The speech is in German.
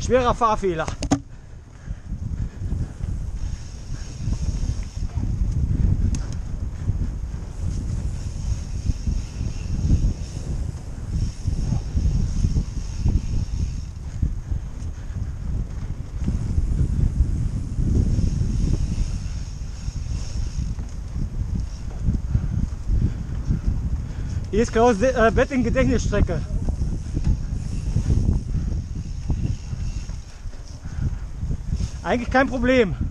Schwerer Fahrfehler. Hier ist Klaus äh, Bett in Gedächtnisstrecke. Eigentlich kein Problem.